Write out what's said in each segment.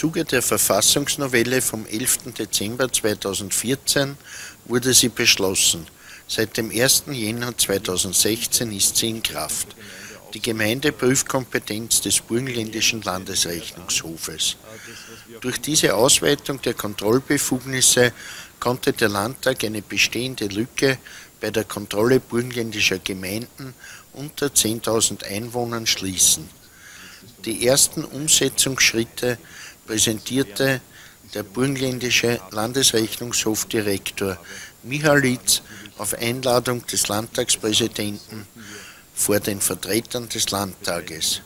Zuge der Verfassungsnovelle vom 11. Dezember 2014 wurde sie beschlossen. Seit dem 1. Jänner 2016 ist sie in Kraft. Die Gemeindeprüfkompetenz des Burgenländischen Landesrechnungshofes. Durch diese Ausweitung der Kontrollbefugnisse konnte der Landtag eine bestehende Lücke bei der Kontrolle burgenländischer Gemeinden unter 10.000 Einwohnern schließen. Die ersten Umsetzungsschritte präsentierte der burgenländische Landesrechnungshofdirektor Michalitz auf Einladung des Landtagspräsidenten vor den Vertretern des Landtages.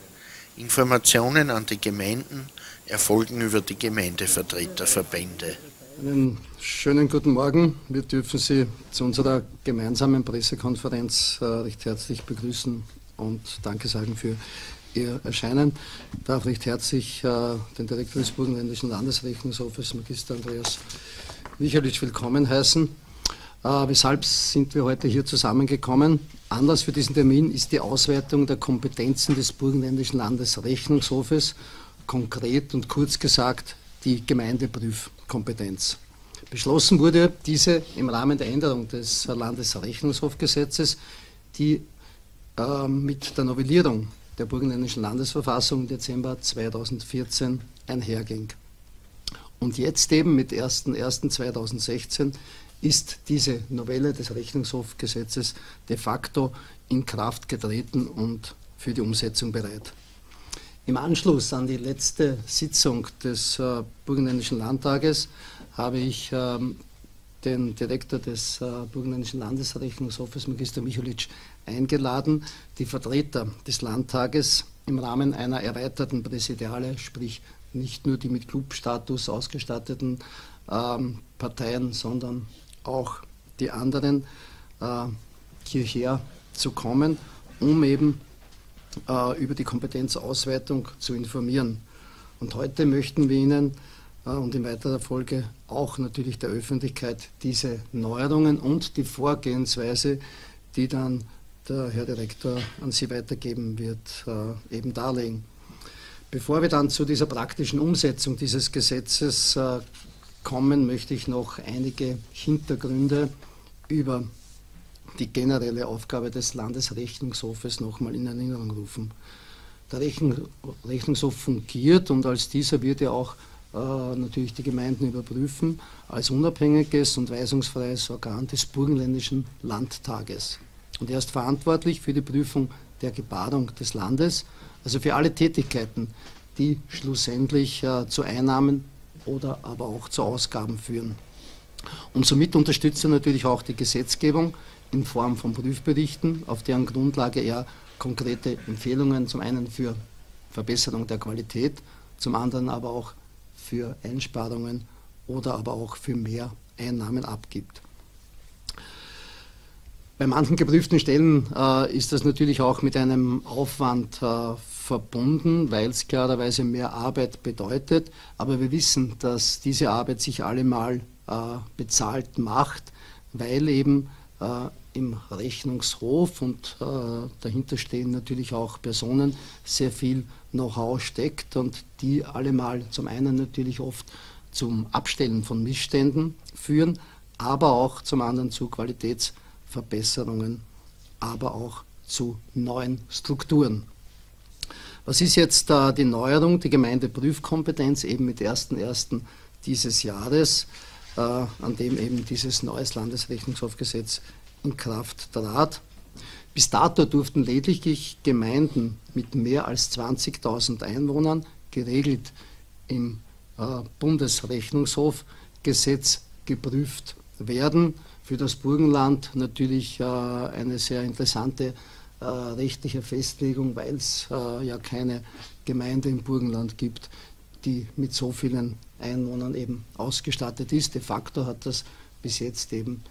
Informationen an die Gemeinden erfolgen über die Gemeindevertreterverbände. Einen schönen guten Morgen. Wir dürfen Sie zu unserer gemeinsamen Pressekonferenz äh, recht herzlich begrüßen und Danke sagen für Ihr Erscheinen. Darf recht herzlich äh, den Direktor des Burgenländischen Landesrechnungshofes, Magister Andreas Michalitsch, willkommen heißen. Äh, weshalb sind wir heute hier zusammengekommen? Anlass für diesen Termin ist die Auswertung der Kompetenzen des Burgenländischen Landesrechnungshofes, konkret und kurz gesagt die Gemeindeprüfkompetenz. Beschlossen wurde diese im Rahmen der Änderung des Landesrechnungshofgesetzes, die äh, mit der Novellierung der Burgenländischen Landesverfassung im Dezember 2014 einherging. Und jetzt eben mit 01.01.2016 ist diese Novelle des Rechnungshofgesetzes de facto in Kraft getreten und für die Umsetzung bereit. Im Anschluss an die letzte Sitzung des äh, Burgenländischen Landtages habe ich ähm, den Direktor des äh, Burgenländischen Landesrechnungshofes, Magister Micholitsch, eingeladen, die Vertreter des Landtages im Rahmen einer erweiterten Präsidiale, sprich nicht nur die mit Clubstatus ausgestatteten ähm, Parteien, sondern auch die anderen äh, hierher zu kommen, um eben äh, über die Kompetenzausweitung zu informieren. Und heute möchten wir Ihnen äh, und in weiterer Folge auch natürlich der Öffentlichkeit diese Neuerungen und die Vorgehensweise, die dann der Herr Direktor an Sie weitergeben wird, äh, eben darlegen. Bevor wir dann zu dieser praktischen Umsetzung dieses Gesetzes äh, kommen, möchte ich noch einige Hintergründe über die generelle Aufgabe des Landesrechnungshofes nochmal in Erinnerung rufen. Der Rechnungshof fungiert und als dieser wird er auch äh, natürlich die Gemeinden überprüfen, als unabhängiges und weisungsfreies Organ des Burgenländischen Landtages. Und er ist verantwortlich für die Prüfung der Gebarung des Landes, also für alle Tätigkeiten, die schlussendlich äh, zu Einnahmen oder aber auch zu Ausgaben führen. Und somit unterstützt er natürlich auch die Gesetzgebung in Form von Prüfberichten, auf deren Grundlage er konkrete Empfehlungen zum einen für Verbesserung der Qualität, zum anderen aber auch für Einsparungen oder aber auch für mehr Einnahmen abgibt. Bei manchen geprüften Stellen äh, ist das natürlich auch mit einem Aufwand äh, verbunden, weil es klarerweise mehr Arbeit bedeutet. Aber wir wissen, dass diese Arbeit sich allemal äh, bezahlt macht, weil eben äh, im Rechnungshof und äh, dahinter stehen natürlich auch Personen, sehr viel Know-how steckt und die allemal zum einen natürlich oft zum Abstellen von Missständen führen, aber auch zum anderen zu Qualitätsverbesserungen, aber auch zu neuen Strukturen. Was ist jetzt äh, die Neuerung, die Gemeindeprüfkompetenz eben mit 1.1. dieses Jahres, äh, an dem eben dieses neues Landesrechnungshofgesetz in Kraft trat. Bis dato durften lediglich Gemeinden mit mehr als 20.000 Einwohnern geregelt im äh, Bundesrechnungshofgesetz geprüft werden. Für das Burgenland natürlich äh, eine sehr interessante äh, rechtliche Festlegung, weil es äh, ja keine Gemeinde im Burgenland gibt, die mit so vielen Einwohnern eben ausgestattet ist. De facto hat das bis jetzt eben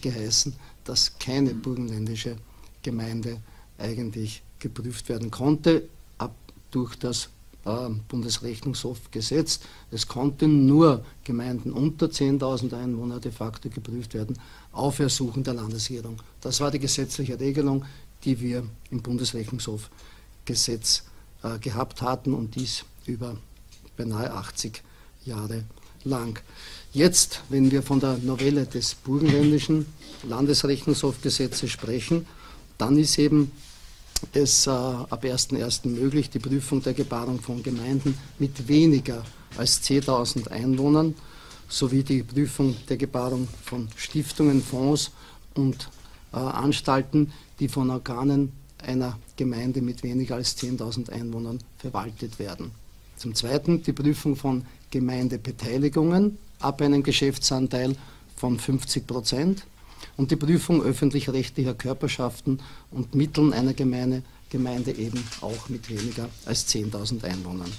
geheißen, dass keine burgenländische Gemeinde eigentlich geprüft werden konnte, ab durch das äh, Bundesrechnungshofgesetz. Es konnten nur Gemeinden unter 10.000 Einwohner de facto geprüft werden, auf Ersuchen der Landesregierung. Das war die gesetzliche Regelung, die wir im Bundesrechnungshofgesetz äh, gehabt hatten und dies über beinahe 80 Jahre lang. Jetzt, wenn wir von der Novelle des burgenländischen Landesrechnungshofgesetzes sprechen, dann ist eben es äh, ab 1.1. möglich, die Prüfung der Gebarung von Gemeinden mit weniger als 10.000 Einwohnern sowie die Prüfung der Gebarung von Stiftungen, Fonds und äh, Anstalten, die von Organen einer Gemeinde mit weniger als 10.000 Einwohnern verwaltet werden. Zum Zweiten die Prüfung von Gemeindebeteiligungen ab einem Geschäftsanteil von 50 Prozent und die Prüfung öffentlich-rechtlicher Körperschaften und Mitteln einer Gemeinde, Gemeinde eben auch mit weniger als 10.000 Einwohnern.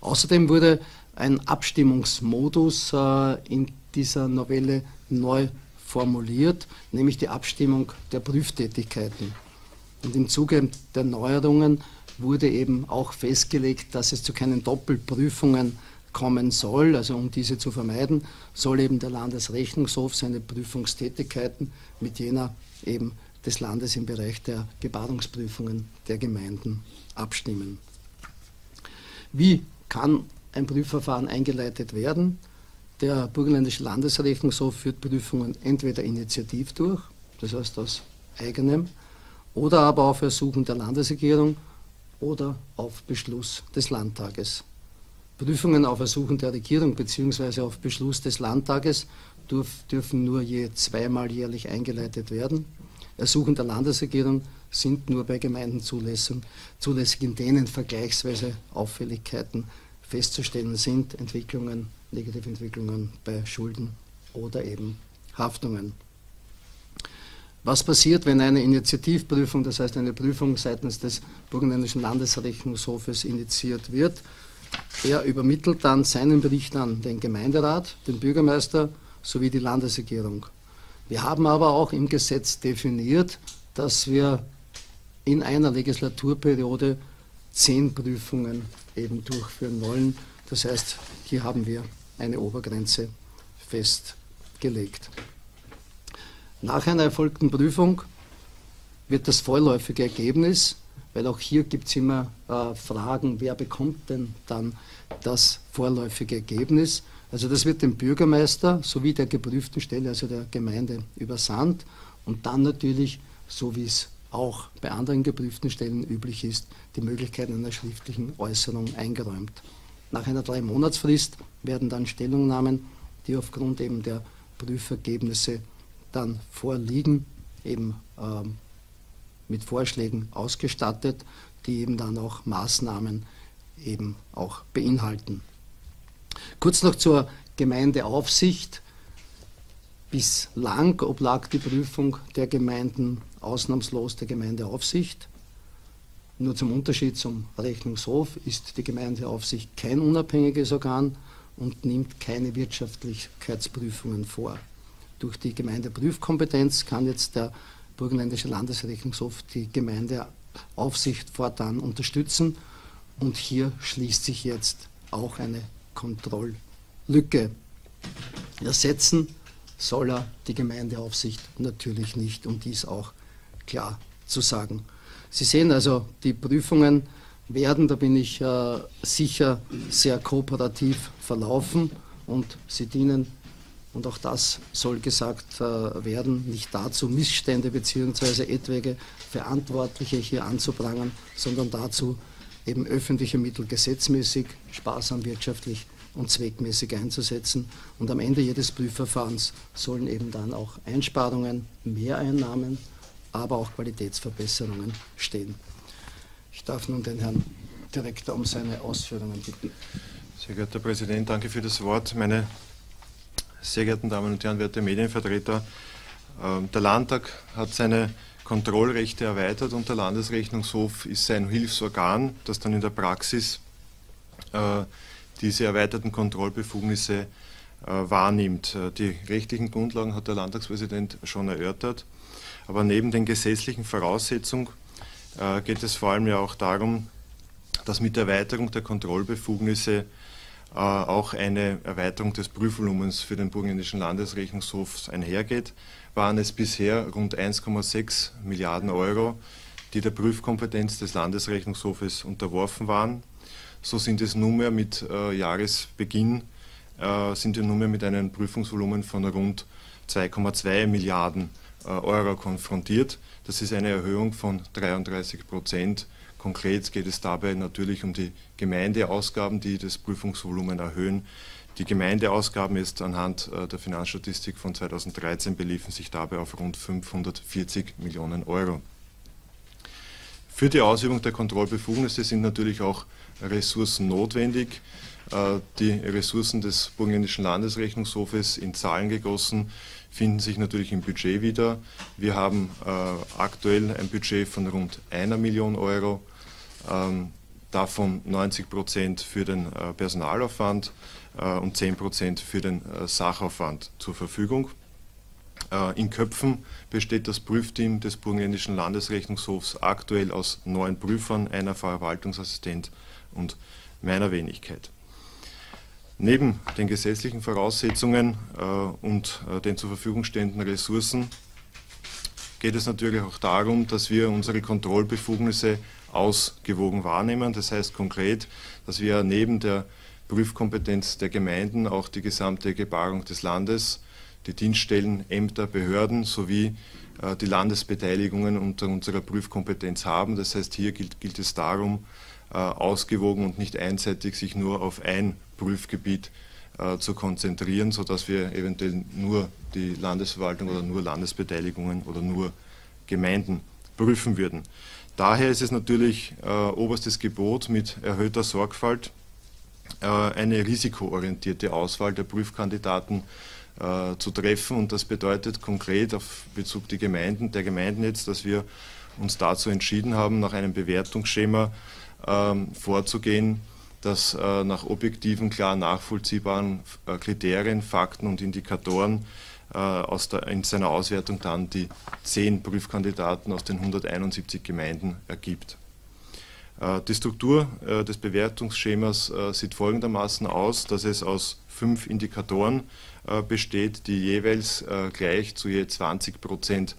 Außerdem wurde ein Abstimmungsmodus äh, in dieser Novelle neu formuliert, nämlich die Abstimmung der Prüftätigkeiten. Und im Zuge der Neuerungen wurde eben auch festgelegt, dass es zu keinen Doppelprüfungen kommen soll, also um diese zu vermeiden, soll eben der Landesrechnungshof seine Prüfungstätigkeiten mit jener eben des Landes im Bereich der Gebarungsprüfungen der Gemeinden abstimmen. Wie kann ein Prüfverfahren eingeleitet werden? Der Burgenländische Landesrechnungshof führt Prüfungen entweder initiativ durch, das heißt aus eigenem, oder aber auf Ersuchen der Landesregierung oder auf Beschluss des Landtages. Prüfungen auf Ersuchen der Regierung bzw. auf Beschluss des Landtages dürf, dürfen nur je zweimal jährlich eingeleitet werden. Ersuchen der Landesregierung sind nur bei Gemeinden zulässig, zulässig in denen vergleichsweise Auffälligkeiten festzustellen sind, Entwicklungen, Negativentwicklungen bei Schulden oder eben Haftungen. Was passiert, wenn eine Initiativprüfung, das heißt eine Prüfung seitens des Burgenländischen Landesrechnungshofes initiiert wird? Er übermittelt dann seinen Bericht an den Gemeinderat, den Bürgermeister sowie die Landesregierung. Wir haben aber auch im Gesetz definiert, dass wir in einer Legislaturperiode zehn Prüfungen eben durchführen wollen. Das heißt, hier haben wir eine Obergrenze festgelegt. Nach einer erfolgten Prüfung wird das vorläufige Ergebnis weil auch hier gibt es immer äh, Fragen, wer bekommt denn dann das vorläufige Ergebnis. Also das wird dem Bürgermeister sowie der geprüften Stelle, also der Gemeinde, übersandt und dann natürlich, so wie es auch bei anderen geprüften Stellen üblich ist, die Möglichkeit einer schriftlichen Äußerung eingeräumt. Nach einer Drei-Monatsfrist werden dann Stellungnahmen, die aufgrund eben der Prüfergebnisse dann vorliegen, eben ähm, mit Vorschlägen ausgestattet, die eben dann auch Maßnahmen eben auch beinhalten. Kurz noch zur Gemeindeaufsicht. Bislang oblag die Prüfung der Gemeinden ausnahmslos der Gemeindeaufsicht. Nur zum Unterschied zum Rechnungshof ist die Gemeindeaufsicht kein unabhängiges Organ und nimmt keine Wirtschaftlichkeitsprüfungen vor. Durch die Gemeindeprüfkompetenz kann jetzt der Burgenländische Landesrechnungshof die Gemeindeaufsicht fortan unterstützen. Und hier schließt sich jetzt auch eine Kontrolllücke. Ersetzen soll er die Gemeindeaufsicht natürlich nicht, um dies auch klar zu sagen. Sie sehen also, die Prüfungen werden, da bin ich äh, sicher, sehr kooperativ verlaufen und sie dienen und auch das soll gesagt äh, werden, nicht dazu, Missstände bzw. etwaige Verantwortliche hier anzuprangern, sondern dazu, eben öffentliche Mittel gesetzmäßig, sparsam wirtschaftlich und zweckmäßig einzusetzen. Und am Ende jedes Prüfverfahrens sollen eben dann auch Einsparungen, Mehreinnahmen, aber auch Qualitätsverbesserungen stehen. Ich darf nun den Herrn Direktor um seine Ausführungen bitten. Sehr geehrter Herr Präsident, danke für das Wort. Meine sehr geehrten Damen und Herren, werte Medienvertreter, ähm, der Landtag hat seine Kontrollrechte erweitert und der Landesrechnungshof ist sein Hilfsorgan, das dann in der Praxis äh, diese erweiterten Kontrollbefugnisse äh, wahrnimmt. Äh, die rechtlichen Grundlagen hat der Landtagspräsident schon erörtert, aber neben den gesetzlichen Voraussetzungen geht es vor allem ja auch darum, dass mit der Erweiterung der Kontrollbefugnisse auch eine Erweiterung des Prüfvolumens für den burgenländischen Landesrechnungshof einhergeht, waren es bisher rund 1,6 Milliarden Euro, die der Prüfkompetenz des Landesrechnungshofes unterworfen waren. so sind es nunmehr mit äh, Jahresbeginn äh, sind wir nunmehr mit einem Prüfungsvolumen von rund 2,2 Milliarden äh, Euro konfrontiert. Das ist eine Erhöhung von 33 Prozent. Konkret geht es dabei natürlich um die Gemeindeausgaben, die das Prüfungsvolumen erhöhen. Die Gemeindeausgaben jetzt anhand äh, der Finanzstatistik von 2013 beliefen sich dabei auf rund 540 Millionen Euro. Für die Ausübung der Kontrollbefugnisse sind natürlich auch Ressourcen notwendig. Äh, die Ressourcen des Burgenländischen Landesrechnungshofes in Zahlen gegossen finden sich natürlich im Budget wieder. Wir haben äh, aktuell ein Budget von rund einer Million Euro, ähm, davon 90 Prozent für den äh, Personalaufwand und 10 Prozent für den Sachaufwand zur Verfügung. In Köpfen besteht das Prüfteam des Burgenländischen Landesrechnungshofs aktuell aus neun Prüfern, einer Verwaltungsassistent und meiner Wenigkeit. Neben den gesetzlichen Voraussetzungen äh, und äh, den zur Verfügung stehenden Ressourcen geht es natürlich auch darum, dass wir unsere Kontrollbefugnisse ausgewogen wahrnehmen. Das heißt konkret, dass wir neben der Prüfkompetenz der Gemeinden auch die gesamte Gebarung des Landes, die Dienststellen, Ämter, Behörden sowie äh, die Landesbeteiligungen unter unserer Prüfkompetenz haben. Das heißt, hier gilt, gilt es darum, ausgewogen und nicht einseitig sich nur auf ein Prüfgebiet äh, zu konzentrieren, sodass wir eventuell nur die Landesverwaltung oder nur Landesbeteiligungen oder nur Gemeinden prüfen würden. Daher ist es natürlich äh, oberstes Gebot mit erhöhter Sorgfalt äh, eine risikoorientierte Auswahl der Prüfkandidaten äh, zu treffen und das bedeutet konkret auf Bezug die Gemeinden, der Gemeinden jetzt, dass wir uns dazu entschieden haben, nach einem Bewertungsschema ähm, vorzugehen, das äh, nach objektiven, klar nachvollziehbaren äh, Kriterien, Fakten und Indikatoren äh, aus der, in seiner Auswertung dann die zehn Prüfkandidaten aus den 171 Gemeinden ergibt. Äh, die Struktur äh, des Bewertungsschemas äh, sieht folgendermaßen aus, dass es aus fünf Indikatoren besteht, die jeweils gleich zu je 20 Prozent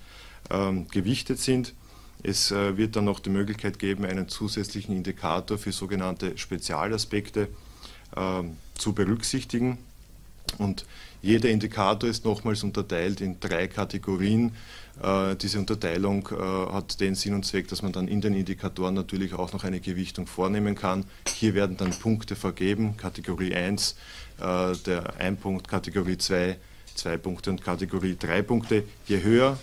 ähm, gewichtet sind. Es äh, wird dann noch die Möglichkeit geben, einen zusätzlichen Indikator für sogenannte Spezialaspekte ähm, zu berücksichtigen. Und jeder Indikator ist nochmals unterteilt in drei Kategorien. Äh, diese Unterteilung äh, hat den Sinn und Zweck, dass man dann in den Indikatoren natürlich auch noch eine Gewichtung vornehmen kann. Hier werden dann Punkte vergeben, Kategorie 1, der 1 Punkt, Kategorie 2, 2 Punkte und Kategorie 3 Punkte. Je höher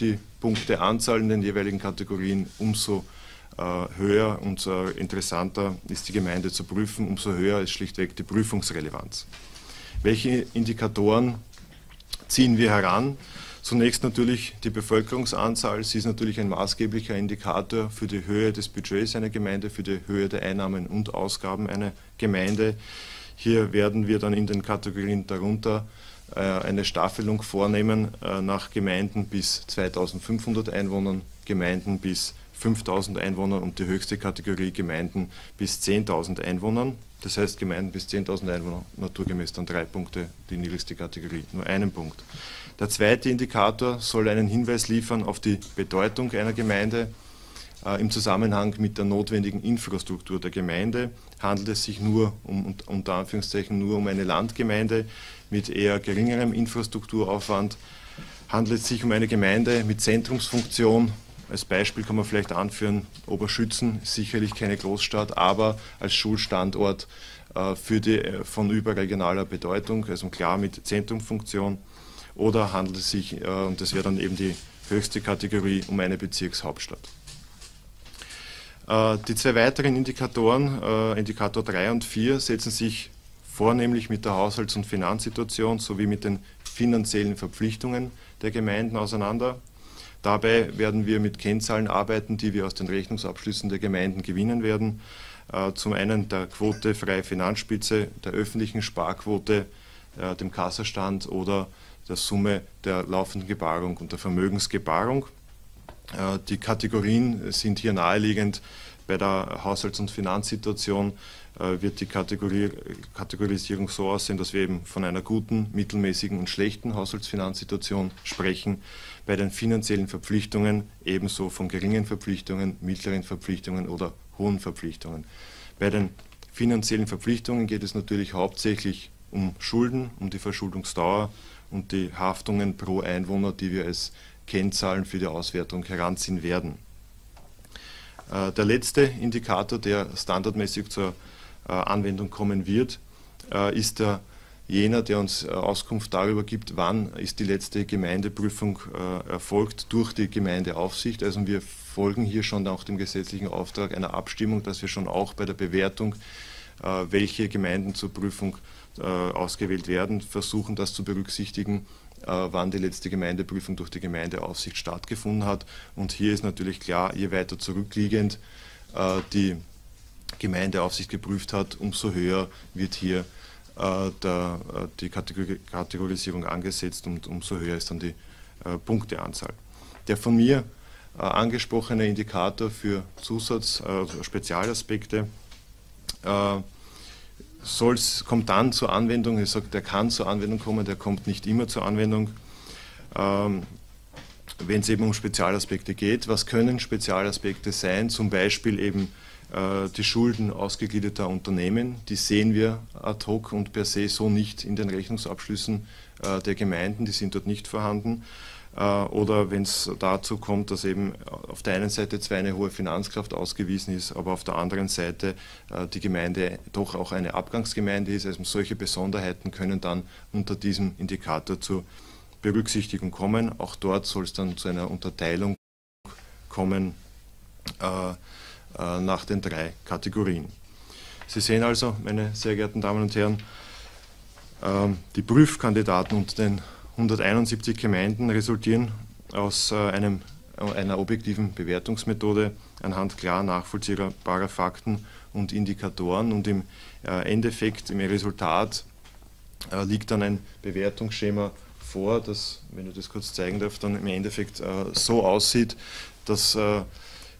die Punkteanzahl in den jeweiligen Kategorien, umso äh, höher und interessanter ist die Gemeinde zu prüfen, umso höher ist schlichtweg die Prüfungsrelevanz. Welche Indikatoren ziehen wir heran? Zunächst natürlich die Bevölkerungsanzahl. Sie ist natürlich ein maßgeblicher Indikator für die Höhe des Budgets einer Gemeinde, für die Höhe der Einnahmen und Ausgaben einer Gemeinde. Hier werden wir dann in den Kategorien darunter eine Staffelung vornehmen äh, nach Gemeinden bis 2500 Einwohnern, Gemeinden bis 5000 Einwohnern und die höchste Kategorie Gemeinden bis 10.000 Einwohnern. Das heißt Gemeinden bis 10.000 Einwohner naturgemäß dann drei Punkte, die niedrigste Kategorie nur einen Punkt. Der zweite Indikator soll einen Hinweis liefern auf die Bedeutung einer Gemeinde. Äh, Im Zusammenhang mit der notwendigen Infrastruktur der Gemeinde handelt es sich nur um, unter Anführungszeichen, nur um eine Landgemeinde mit eher geringerem Infrastrukturaufwand. Handelt es sich um eine Gemeinde mit Zentrumsfunktion. Als Beispiel kann man vielleicht anführen, Oberschützen, sicherlich keine Großstadt, aber als Schulstandort äh, für die, äh, von überregionaler Bedeutung, also klar mit Zentrumsfunktion. Oder handelt es sich, äh, und das wäre dann eben die höchste Kategorie, um eine Bezirkshauptstadt. Die zwei weiteren Indikatoren, Indikator 3 und 4, setzen sich vornehmlich mit der Haushalts- und Finanzsituation sowie mit den finanziellen Verpflichtungen der Gemeinden auseinander. Dabei werden wir mit Kennzahlen arbeiten, die wir aus den Rechnungsabschlüssen der Gemeinden gewinnen werden. Äh, zum einen der Quote freie Finanzspitze, der öffentlichen Sparquote, dem Kassastand oder der Summe der laufenden Gebarung und der Vermögensgebarung. Äh, die Kategorien sind hier naheliegend. Bei der Haushalts- und Finanzsituation äh, wird die Kategorisierung so aussehen, dass wir eben von einer guten, mittelmäßigen und schlechten Haushaltsfinanzsituation sprechen. Bei den finanziellen Verpflichtungen ebenso von geringen Verpflichtungen, mittleren Verpflichtungen oder hohen Verpflichtungen. Bei den finanziellen Verpflichtungen geht es natürlich hauptsächlich um Schulden, um die Verschuldungsdauer und die Haftungen pro Einwohner, die wir als Kennzahlen für die Auswertung heranziehen werden. Äh, der letzte Indikator, der standardmäßig zur äh, Anwendung kommen wird, äh, ist der jener, der uns Auskunft darüber gibt, wann ist die letzte Gemeindeprüfung erfolgt durch die Gemeindeaufsicht. Also wir folgen hier schon auch dem gesetzlichen Auftrag einer Abstimmung, dass wir schon auch bei der Bewertung, welche Gemeinden zur Prüfung ausgewählt werden, versuchen das zu berücksichtigen äh, wann die letzte Gemeindeprüfung durch die Gemeindeaufsicht stattgefunden hat. Und hier ist natürlich klar, je weiter zurückliegend äh, die Gemeindeaufsicht geprüft hat, umso höher wird hier äh, der, die Kategorisierung angesetzt und umso höher ist dann die Punkteanzahl. Der von mir angesprochene Indikator für Zusatz, also Spezialaspekte, soll's, kommt dann zur Anwendung. Ich sage, der kann zur Anwendung kommen, der kommt nicht immer zur Anwendung. Ähm, wenn es eben um Spezialaspekte geht, was können Spezialaspekte sein? Zum Beispiel eben äh, die Schulden ausgegliederter Unternehmen. Die sehen wir ad hoc und per se so nicht in den Rechnungsabschlüssen äh, der Gemeinden, die sind dort nicht vorhanden. Äh, oder wenn es dazu kommt, dass eben auf der einen Seite zwar eine hohe Finanzkraft ausgewiesen ist, aber auf der anderen Seite äh, die Gemeinde doch auch eine Abgangsgemeinde ist. Also solche Besonderheiten können dann unter diesem Indikator zur Berücksichtigung kommen. Auch dort soll es dann zu einer Unterteilung kommen äh, nach den drei Kategorien. Sie sehen also, meine sehr geehrten Damen und Herren, ähm, die Prüfkandidaten unter den 171 Gemeinden resultieren aus äh, einem, einer objektiven Bewertungsmethode anhand klar nachvollziehbarer Fakten und Indikatoren und im äh, Endeffekt, im Resultat äh, liegt dann ein Bewertungsschema vor, das, wenn ich das kurz zeigen darf, dann im Endeffekt so aussieht, dass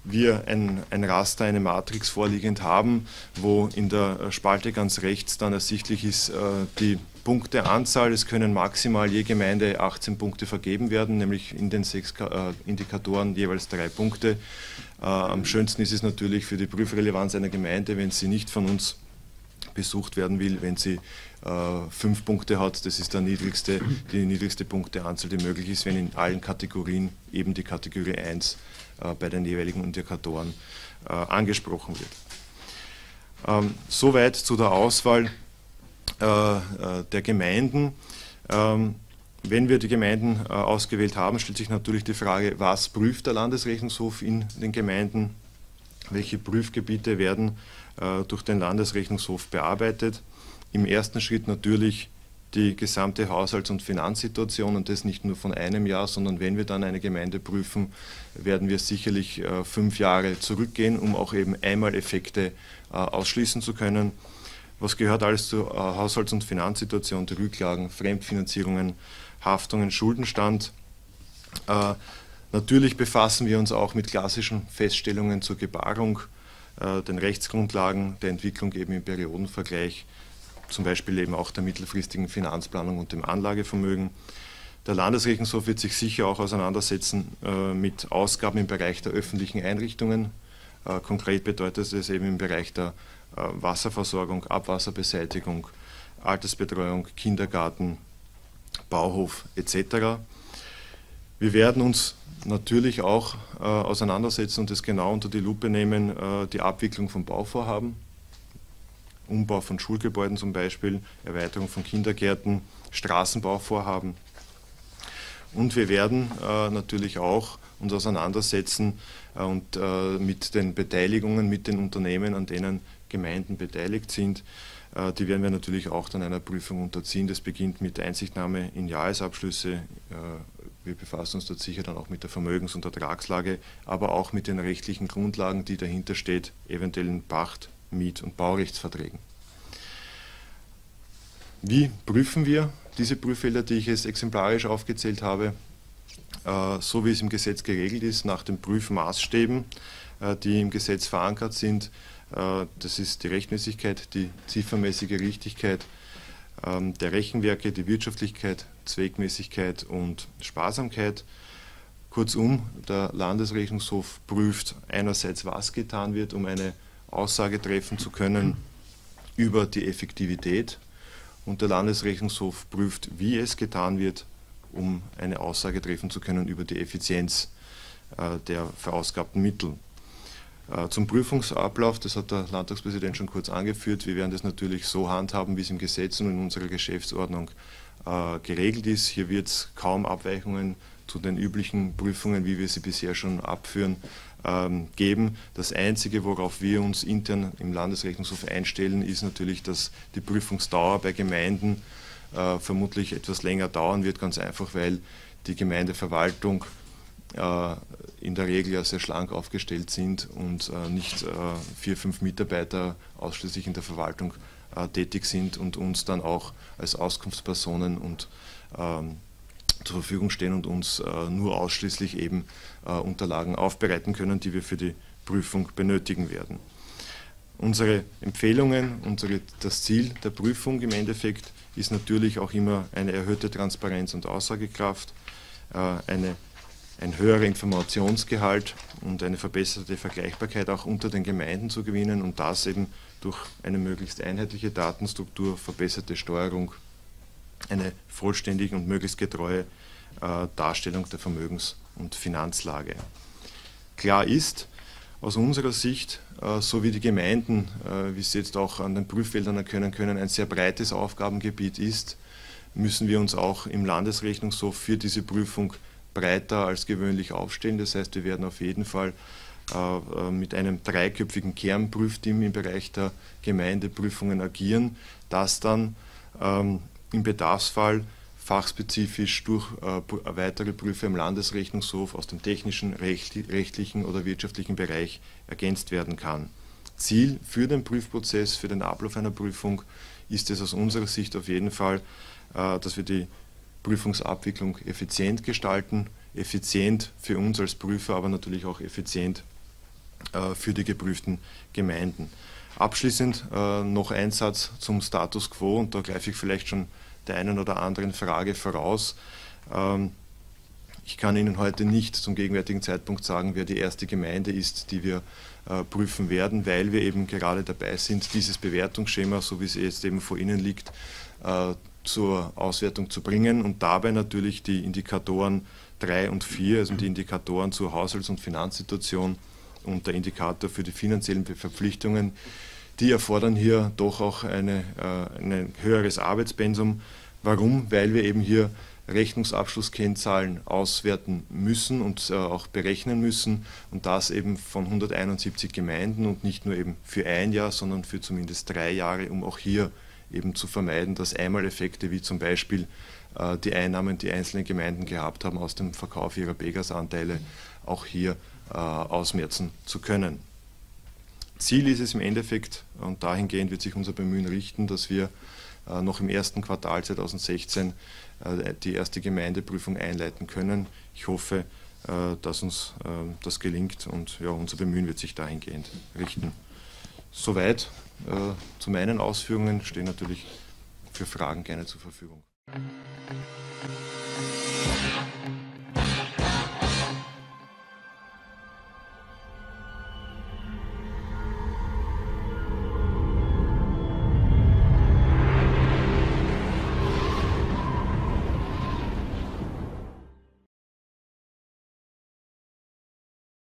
wir ein, ein Raster, eine Matrix vorliegend haben, wo in der Spalte ganz rechts dann ersichtlich ist die Punkteanzahl. Es können maximal je Gemeinde 18 Punkte vergeben werden, nämlich in den sechs äh, Indikatoren jeweils drei Punkte. Äh, am schönsten ist es natürlich für die Prüfrelevanz einer Gemeinde, wenn sie nicht von uns besucht werden will, wenn sie äh, fünf Punkte hat. Das ist der niedrigste, die niedrigste Punkteanzahl, die möglich ist, wenn in allen Kategorien eben die Kategorie 1 äh, bei den jeweiligen Indikatoren äh, angesprochen wird. Ähm, soweit zu der Auswahl äh, äh, der Gemeinden. Ähm, wenn wir die Gemeinden äh, ausgewählt haben, stellt sich natürlich die Frage, was prüft der Landesrechnungshof in den Gemeinden? Welche Prüfgebiete werden durch den Landesrechnungshof bearbeitet? Im ersten Schritt natürlich die gesamte Haushalts- und Finanzsituation und das nicht nur von einem Jahr, sondern wenn wir dann eine Gemeinde prüfen, werden wir sicherlich fünf Jahre zurückgehen, um auch eben einmal Effekte ausschließen zu können. Was gehört alles zur äh, Haushalts- und Finanzsituation, die Rücklagen, Fremdfinanzierungen, Haftungen, Schuldenstand? Äh, natürlich befassen wir uns auch mit klassischen Feststellungen zur Gebarung, äh, den Rechtsgrundlagen der Entwicklung eben im Periodenvergleich, zum Beispiel eben auch der mittelfristigen Finanzplanung und dem Anlagevermögen. Der Landesrechnungshof wird sich sicher auch auseinandersetzen äh, mit Ausgaben im Bereich der öffentlichen Einrichtungen. Äh, konkret bedeutet es eben im Bereich der äh, Wasserversorgung, Abwasserbeseitigung, Altersbetreuung, Kindergarten, Bauhof etc. Wir werden uns natürlich auch äh, auseinandersetzen und es genau unter die Lupe nehmen, äh, die Abwicklung von Bauvorhaben, Umbau von Schulgebäuden zum Beispiel, Erweiterung von Kindergärten, Straßenbauvorhaben. Und wir werden äh, natürlich auch uns auseinandersetzen äh, und äh, mit den Beteiligungen, mit den Unternehmen, an denen Gemeinden beteiligt sind. Äh, die werden wir natürlich auch dann einer Prüfung unterziehen. Das beginnt mit Einsichtnahme in Jahresabschlüsse. Äh, wir befassen uns dort sicher dann auch mit der Vermögens- und Ertragslage, aber auch mit den rechtlichen Grundlagen, die dahinter steht, eventuellen Pacht-, Miet- und Baurechtsverträgen. Wie prüfen wir diese Prüffelder, die ich jetzt exemplarisch aufgezählt habe? Äh, so wie es im Gesetz geregelt ist, nach den Prüfmaßstäben, die im Gesetz verankert sind, äh, das ist die Rechtmäßigkeit, die ziffermäßige Richtigkeit ähm, der Rechenwerke, die Wirtschaftlichkeit, Zweckmäßigkeit und Sparsamkeit. Kurzum, der Landesrechnungshof prüft einerseits, was getan wird, um eine Aussage treffen zu können, über die Effektivität und der Landesrechnungshof prüft, wie es getan wird, um eine Aussage treffen zu können über die Effizienz äh, der verausgabten Mittel. Äh, zum Prüfungsablauf, das hat der Landtagspräsident schon kurz angeführt, wir werden das natürlich so handhaben, wie es im Gesetz und in unserer Geschäftsordnung äh, geregelt ist. Hier wird es kaum Abweichungen zu den üblichen Prüfungen, wie wir sie bisher schon abführen, ähm, geben. Das Einzige, worauf wir uns intern im Landesrechnungshof einstellen, ist natürlich, dass die Prüfungsdauer bei Gemeinden äh, vermutlich etwas länger dauern wird, ganz einfach, weil die Gemeindeverwaltung äh, in der Regel ja sehr schlank aufgestellt sind und äh, nicht äh, vier, fünf Mitarbeiter ausschließlich in der Verwaltung äh, tätig sind und uns dann auch als Auskunftspersonen und ähm, zur Verfügung stehen und uns äh, nur ausschließlich eben äh, Unterlagen aufbereiten können, die wir für die Prüfung benötigen werden. Unsere Empfehlungen, unsere, das Ziel der Prüfung im Endeffekt ist natürlich auch immer eine erhöhte Transparenz und Aussagekraft, äh, eine, ein höherer Informationsgehalt und eine verbesserte Vergleichbarkeit auch unter den Gemeinden zu gewinnen und das eben durch eine möglichst einheitliche Datenstruktur, verbesserte Steuerung eine vollständige und möglichst getreue äh, Darstellung der Vermögens- und Finanzlage. Klar ist, aus unserer Sicht, äh, so wie die Gemeinden, äh, wie Sie jetzt auch an den Prüffeldern erkennen können, ein sehr breites Aufgabengebiet ist, müssen wir uns auch im Landesrechnungshof für diese Prüfung breiter als gewöhnlich aufstellen. Das heißt, wir werden auf jeden Fall äh, mit einem dreiköpfigen Kernprüfteam im Bereich der Gemeindeprüfungen agieren, das dann ähm, im Bedarfsfall fachspezifisch durch äh, weitere Prüfe im Landesrechnungshof aus dem technischen, rechtlichen oder wirtschaftlichen Bereich ergänzt werden kann. Ziel für den Prüfprozess, für den Ablauf einer Prüfung ist es aus unserer Sicht auf jeden Fall, äh, dass wir die Prüfungsabwicklung effizient gestalten, effizient für uns als Prüfer, aber natürlich auch effizient äh, für die geprüften Gemeinden. Abschließend äh, noch ein Satz zum Status quo und da greife ich vielleicht schon der einen oder anderen Frage voraus. Ähm, ich kann Ihnen heute nicht zum gegenwärtigen Zeitpunkt sagen, wer die erste Gemeinde ist, die wir äh, prüfen werden, weil wir eben gerade dabei sind, dieses Bewertungsschema, so wie es jetzt eben vor Ihnen liegt, äh, zur Auswertung zu bringen und dabei natürlich die Indikatoren 3 und 4, also die Indikatoren zur Haushalts- und Finanzsituation und der Indikator für die finanziellen Verpflichtungen, die erfordern hier doch auch eine, äh, ein höheres Arbeitspensum. Warum? Weil wir eben hier Rechnungsabschlusskennzahlen auswerten müssen und äh, auch berechnen müssen und das eben von 171 Gemeinden und nicht nur eben für ein Jahr, sondern für zumindest drei Jahre, um auch hier eben zu vermeiden, dass Einmaleffekte wie zum Beispiel äh, die Einnahmen, die einzelne Gemeinden gehabt haben aus dem Verkauf ihrer Pegasanteile, auch hier ausmerzen zu können. Ziel ist es im Endeffekt, und dahingehend wird sich unser Bemühen richten, dass wir äh, noch im ersten Quartal 2016 äh, die erste Gemeindeprüfung einleiten können. Ich hoffe, äh, dass uns äh, das gelingt und ja, unser Bemühen wird sich dahingehend richten. Soweit äh, zu meinen Ausführungen, stehen natürlich für Fragen gerne zur Verfügung.